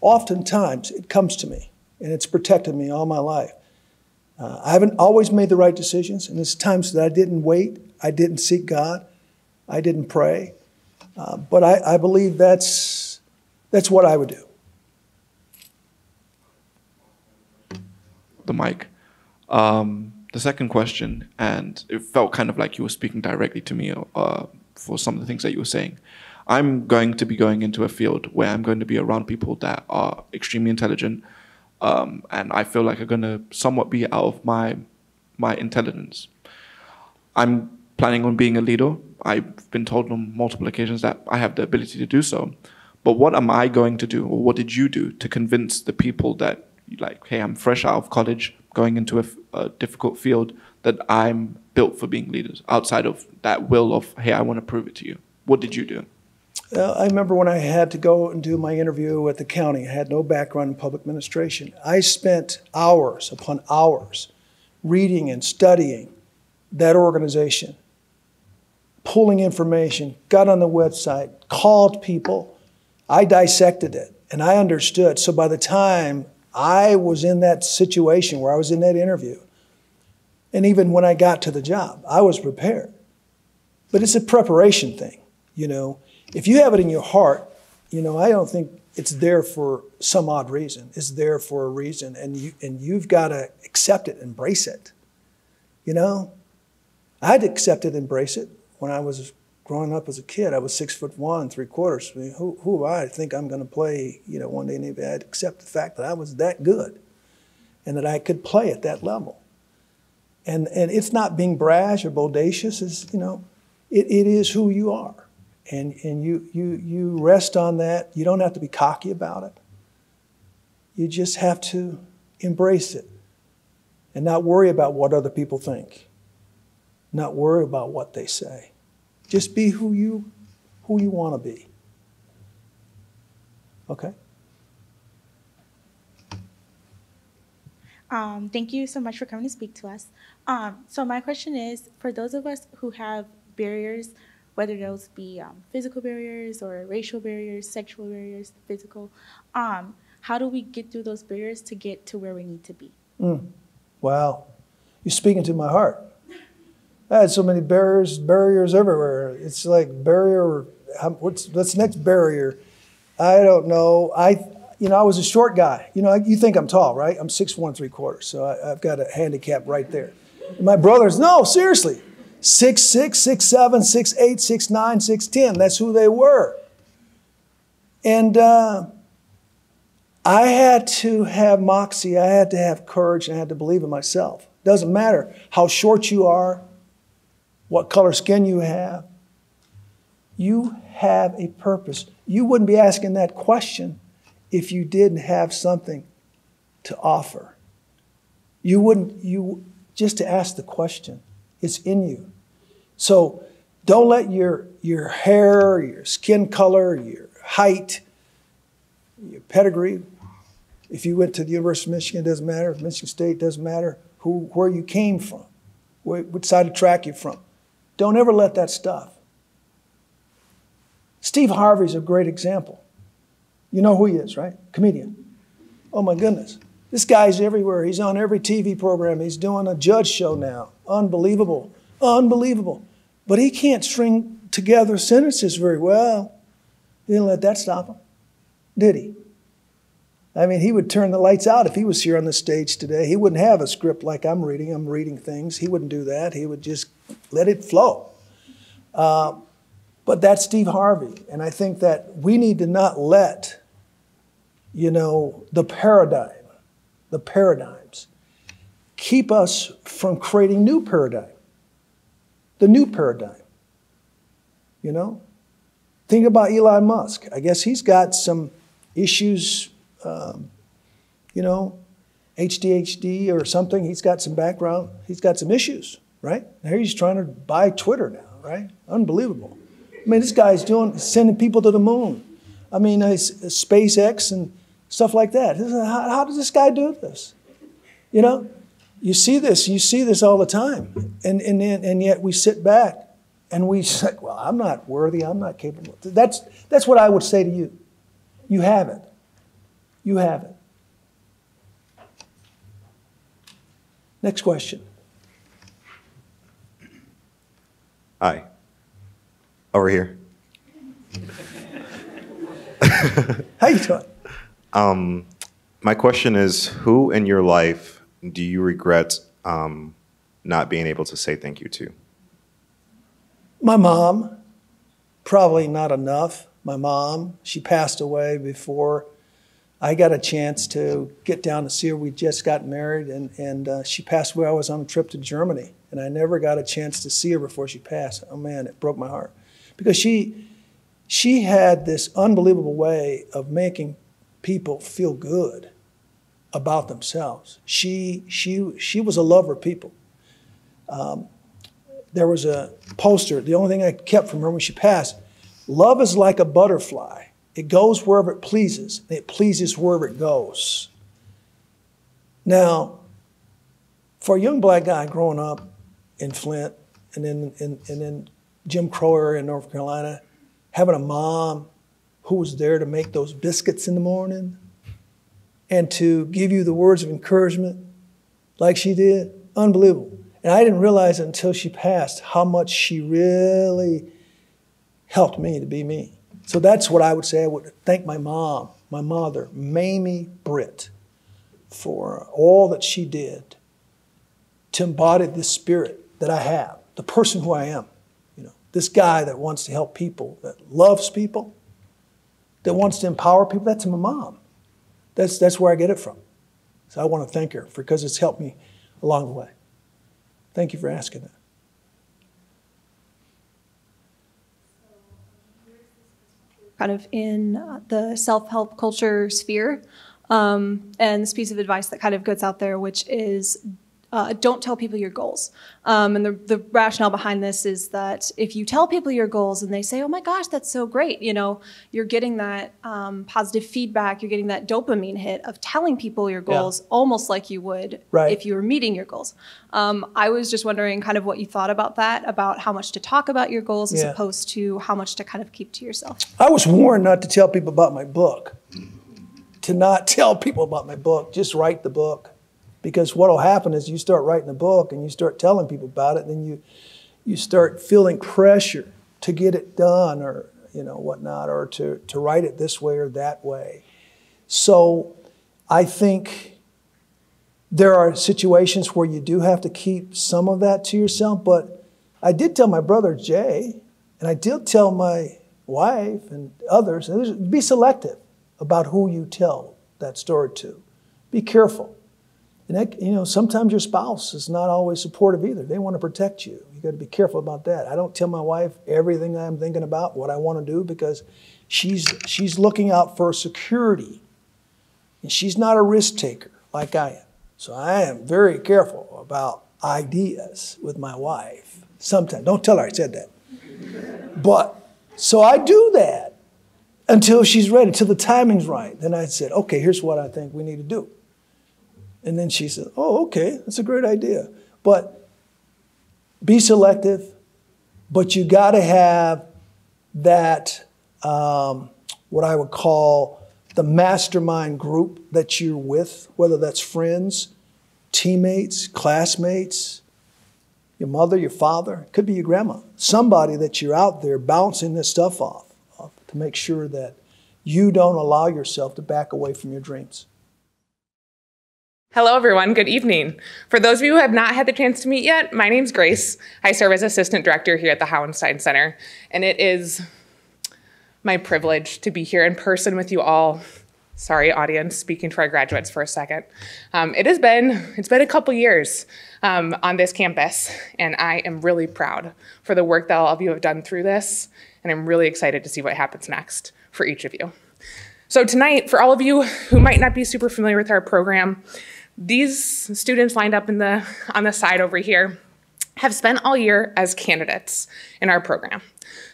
oftentimes it comes to me, and it's protected me all my life. Uh, I haven't always made the right decisions, and there's times that I didn't wait, I didn't seek God, I didn't pray. Uh, but I, I believe that's, that's what I would do. The mic. Um, the second question, and it felt kind of like you were speaking directly to me uh, for some of the things that you were saying. I'm going to be going into a field where I'm going to be around people that are extremely intelligent, um, and I feel like I'm going to somewhat be out of my my intelligence. I'm planning on being a leader. I've been told on multiple occasions that I have the ability to do so. But what am I going to do, or what did you do to convince the people that, like, hey, I'm fresh out of college, going into a, a difficult field, that I'm built for being leaders, outside of that will of, hey, I want to prove it to you? What did you do? Uh, I remember when I had to go and do my interview at the county. I had no background in public administration. I spent hours upon hours reading and studying that organization, pulling information, got on the website, called people. I dissected it and I understood. So by the time I was in that situation where I was in that interview, and even when I got to the job, I was prepared. But it's a preparation thing, you know. If you have it in your heart, you know, I don't think it's there for some odd reason. It's there for a reason, and you and you've got to accept it, embrace it. You know, I had to accept it, embrace it. When I was growing up as a kid, I was six foot one, three quarters. I mean, who, who I think I'm going to play, you know, one day in the NBA? Accept the fact that I was that good and that I could play at that level. And, and it's not being brash or bodacious, it's, you know, it, it is who you are. And, and you, you, you rest on that. You don't have to be cocky about it. You just have to embrace it and not worry about what other people think not worry about what they say. Just be who you who you want to be. Okay? Um, thank you so much for coming to speak to us. Um, so my question is, for those of us who have barriers, whether those be um, physical barriers or racial barriers, sexual barriers, physical, um, how do we get through those barriers to get to where we need to be? Mm. Wow. You're speaking to my heart. I had so many barriers, barriers everywhere. It's like barrier. What's what's next barrier? I don't know. I, you know, I was a short guy. You know, you think I'm tall, right? I'm six one three quarters, so I, have got a handicap right there. And my brothers, no, seriously, six six, six seven, six eight, six nine, six ten. That's who they were. And uh, I had to have moxie. I had to have courage. And I had to believe in myself. Doesn't matter how short you are what color skin you have. You have a purpose. You wouldn't be asking that question if you didn't have something to offer. You wouldn't, you just to ask the question, it's in you. So don't let your, your hair, your skin color, your height, your pedigree, if you went to the University of Michigan, it doesn't matter. If Michigan State doesn't matter. Who, where you came from, what side of track you're from. Don't ever let that stuff. Steve Harvey's a great example. You know who he is, right? Comedian. Oh my goodness. This guy's everywhere. He's on every TV program. He's doing a judge show now. Unbelievable. Unbelievable. But he can't string together sentences very well. He didn't let that stop him, did he? I mean, he would turn the lights out if he was here on the stage today. He wouldn't have a script like I'm reading. I'm reading things. He wouldn't do that. He would just let it flow. Uh, but that's Steve Harvey. And I think that we need to not let, you know, the paradigm, the paradigms, keep us from creating new paradigm. The new paradigm. You know? Think about Elon Musk. I guess he's got some issues, um, you know, HDHD or something. He's got some background. He's got some issues right? Now he's trying to buy Twitter now, right? Unbelievable. I mean, this guy's doing sending people to the moon. I mean, uh, SpaceX and stuff like that. How, how does this guy do this? You know, you see this, you see this all the time, and and and yet we sit back and we say, "Well, I'm not worthy. I'm not capable." That's that's what I would say to you. You have it. You have it. Next question. Hi. Over here. How you doing? Um, my question is, who in your life do you regret um, not being able to say thank you to? My mom, probably not enough. My mom, she passed away before I got a chance to get down to see her. We just got married, and, and uh, she passed away. I was on a trip to Germany, and I never got a chance to see her before she passed. Oh man, it broke my heart because she she had this unbelievable way of making people feel good about themselves. She she she was a lover of people. Um, there was a poster. The only thing I kept from her when she passed: "Love is like a butterfly." It goes wherever it pleases, and it pleases wherever it goes. Now, for a young black guy growing up in Flint and then in, and Jim Crow area in North Carolina, having a mom who was there to make those biscuits in the morning and to give you the words of encouragement like she did, unbelievable. And I didn't realize until she passed how much she really helped me to be me. So that's what I would say. I would thank my mom, my mother, Mamie Britt, for all that she did to embody this spirit that I have, the person who I am. You know, this guy that wants to help people, that loves people, that wants to empower people. That's my mom. That's that's where I get it from. So I want to thank her because it's helped me along the way. Thank you for asking that. Kind of in the self-help culture sphere. Um, and this piece of advice that kind of gets out there, which is uh, don't tell people your goals. Um, and the, the rationale behind this is that if you tell people your goals and they say, oh my gosh, that's so great, you know, you're getting that um, positive feedback, you're getting that dopamine hit of telling people your goals yeah. almost like you would right. if you were meeting your goals. Um, I was just wondering kind of what you thought about that, about how much to talk about your goals as opposed to how much to kind of keep to yourself. I was warned not to tell people about my book, to not tell people about my book, just write the book because what will happen is you start writing a book and you start telling people about it, and then you you start feeling pressure to get it done or you know whatnot, or to to write it this way or that way. So I think there are situations where you do have to keep some of that to yourself, but I did tell my brother Jay, and I did tell my wife and others, be selective about who you tell that story to. Be careful. And that, you know, sometimes your spouse is not always supportive either. They want to protect you. You got to be careful about that. I don't tell my wife everything I'm thinking about, what I want to do, because she's she's looking out for security. And she's not a risk taker like I am. So I am very careful about ideas with my wife. Sometimes. Don't tell her I said that. But so I do that until she's ready, until the timing's right. Then I said, okay, here's what I think we need to do. And then she said, Oh, okay, that's a great idea. But be selective, but you got to have that, um, what I would call the mastermind group that you're with, whether that's friends, teammates, classmates, your mother, your father, could be your grandma, somebody that you're out there bouncing this stuff off, off to make sure that you don't allow yourself to back away from your dreams. Hello, everyone. Good evening. For those of you who have not had the chance to meet yet, my name's Grace. I serve as Assistant Director here at the Hauenstein Center, and it is my privilege to be here in person with you all. Sorry, audience, speaking to our graduates for a second. Um, it has been, it's been a couple years um, on this campus, and I am really proud for the work that all of you have done through this, and I'm really excited to see what happens next for each of you. So tonight, for all of you who might not be super familiar with our program, these students lined up in the, on the side over here have spent all year as candidates in our program.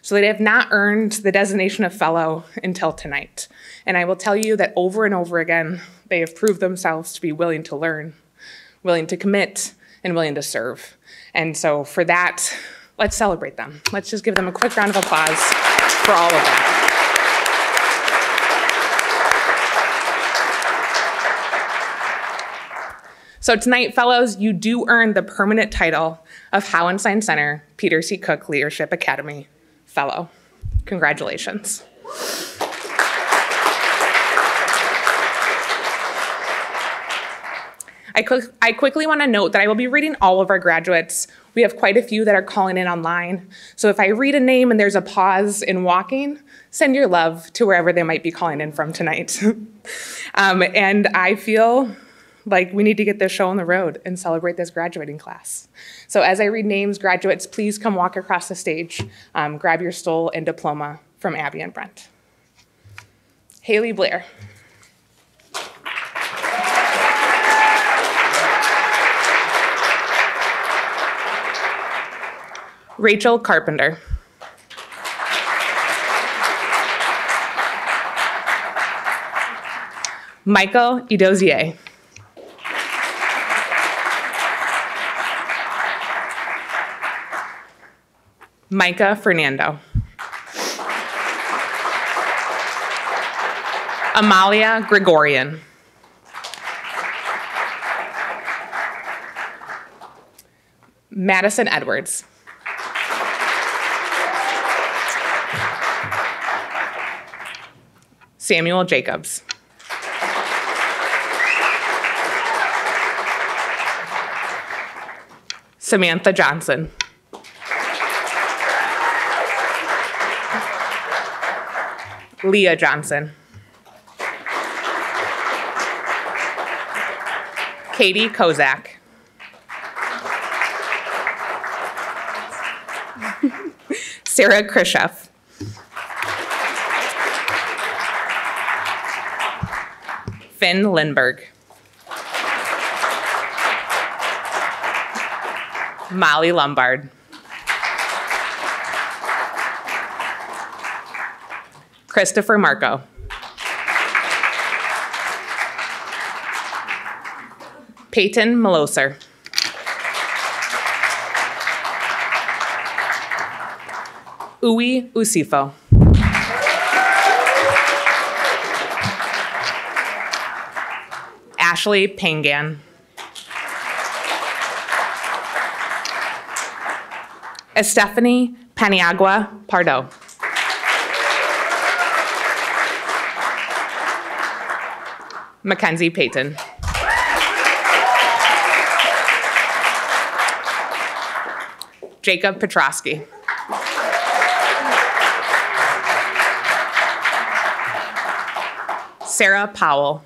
So they have not earned the designation of fellow until tonight. And I will tell you that over and over again, they have proved themselves to be willing to learn, willing to commit, and willing to serve. And so for that, let's celebrate them. Let's just give them a quick round of applause for all of them. So tonight, fellows, you do earn the permanent title of Hauenstein Center Peter C. Cook Leadership Academy Fellow. Congratulations. I, quick, I quickly want to note that I will be reading all of our graduates. We have quite a few that are calling in online. So if I read a name and there's a pause in walking, send your love to wherever they might be calling in from tonight. um, and I feel like we need to get this show on the road and celebrate this graduating class. So as I read names, graduates, please come walk across the stage, um, grab your stole and diploma from Abby and Brent. Haley Blair. Rachel Carpenter. Michael Edozier. Micah Fernando. Amalia Gregorian. Madison Edwards. Samuel Jacobs. Samantha Johnson. Leah Johnson. Katie Kozak. Sarah Khrushchev. Finn Lindberg. Molly Lombard. Christopher Marco. Peyton Meloser. Uwe Usifo. Ashley Pangan. Estefany Paniagua Pardo. Mackenzie Payton. Jacob Petrosky. Sarah Powell.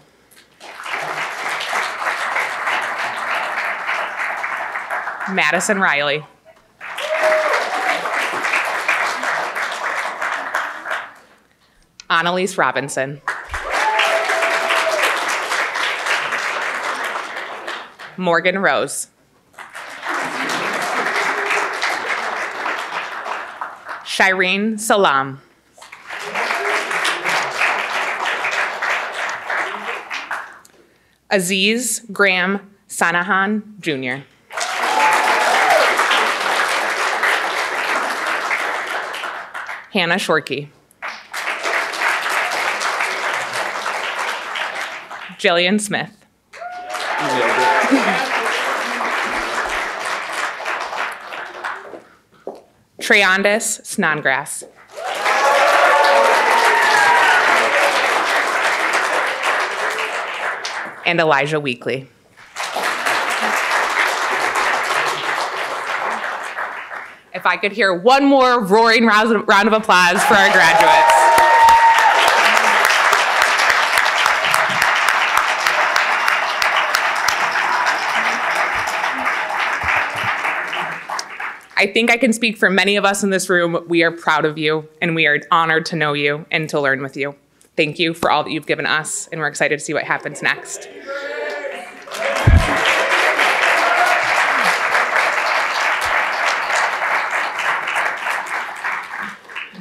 Madison Riley. Annalise Robinson. Morgan Rose. Shireen Salam. Aziz Graham Sanahan Jr. Hannah Shorkey. Jillian Smith. Treyondis Snodgrass. And Elijah Weekly. If I could hear one more roaring round of applause for our graduates. I think I can speak for many of us in this room. We are proud of you and we are honored to know you and to learn with you. Thank you for all that you've given us, and we're excited to see what happens next.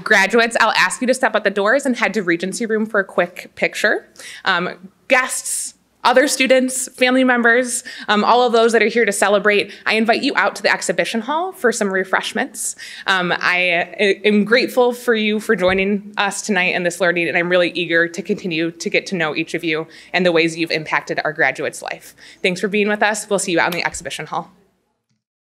Graduates, I'll ask you to step out the doors and head to Regency Room for a quick picture. Um, guests, other students, family members, um, all of those that are here to celebrate, I invite you out to the exhibition hall for some refreshments. Um, I uh, am grateful for you for joining us tonight in this learning, and I'm really eager to continue to get to know each of you and the ways you've impacted our graduates' life. Thanks for being with us. We'll see you out in the exhibition hall.